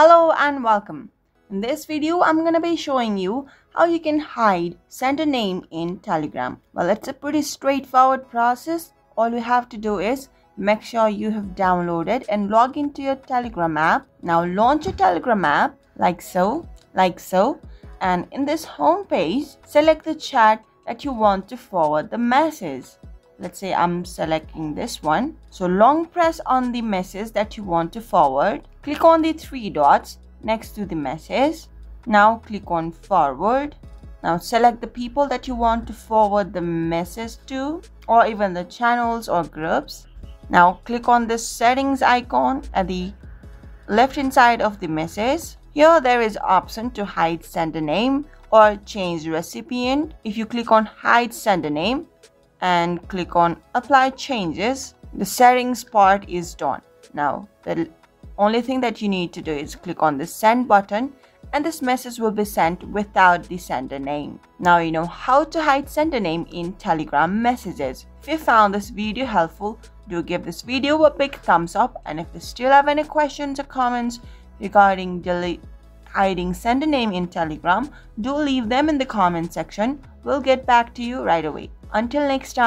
Hello and welcome. In this video, I'm going to be showing you how you can hide sender name in Telegram. Well, it's a pretty straightforward process. All you have to do is make sure you have downloaded and log into your Telegram app. Now launch your Telegram app like so, like so. And in this home page, select the chat that you want to forward the message let's say I'm selecting this one. So long press on the message that you want to forward. Click on the three dots next to the message. Now click on forward. Now select the people that you want to forward the message to or even the channels or groups. Now click on the settings icon at the left hand side of the message. Here there is option to hide sender name or change recipient. If you click on hide sender name, and click on apply changes the settings part is done now the only thing that you need to do is click on the send button and this message will be sent without the sender name. Now you know how to hide sender name in Telegram messages. If you found this video helpful, do give this video a big thumbs up and if you still have any questions or comments regarding delete hiding sender name in Telegram, do leave them in the comment section. We'll get back to you right away. Until next time.